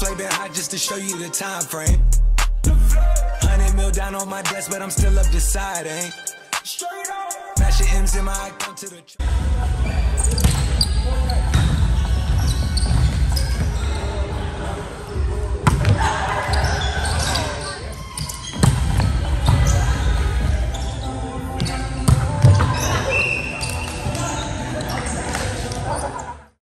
flame hot just to show you the time frame. Hundred mil down on my desk, but I'm still up deciding. Straight up. Mashing M's in my account to the.